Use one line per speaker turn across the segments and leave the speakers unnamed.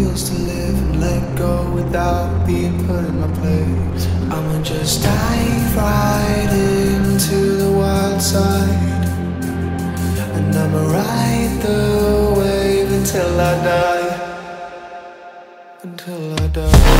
feels to live and let go without being put in my place. I'ma just dive right into the wild side. And I'ma ride the wave until I die. Until I die.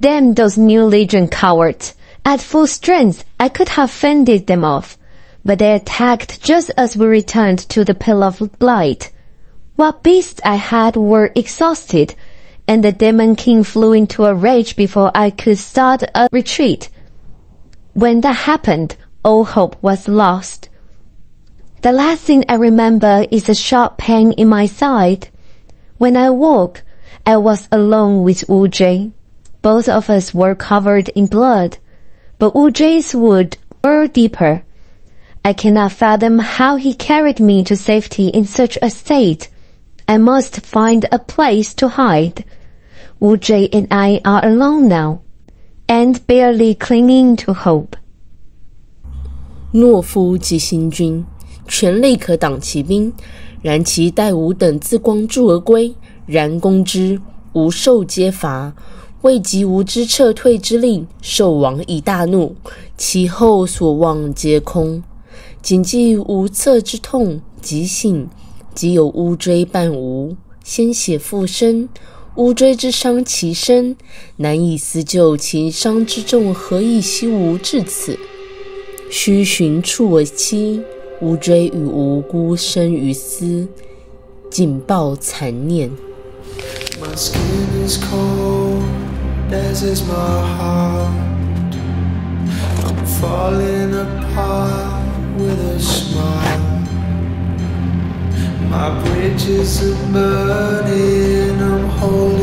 Damn those New Legion cowards! At full strength, I could have fended them off, but they attacked just as we returned to the Pill of Light. What beasts I had were exhausted, and the Demon King flew into a rage before I could start a retreat. When that happened, all hope was lost. The last thing I remember is a sharp pain in my side. When I woke, I was alone with Wuzhui. Both of us were covered in blood, but Wuzhui's wound were deeper. I cannot fathom how he carried me to safety in such a state. I must find a place to hide. Wuzhui and I are alone now, and barely clinging to hope.
未及吾之撤退之令，兽王已大怒，其后所望皆空。谨记无策之痛，即醒，即有乌锥伴吾，鲜血附身。乌锥之伤其身，难以思救其伤之重，何以惜吾至此？须寻处我妻，乌锥与吾孤生于斯，谨报残念。
My skin is cold, as is my heart. I'm falling apart with a smile. My bridges are burning, I'm holding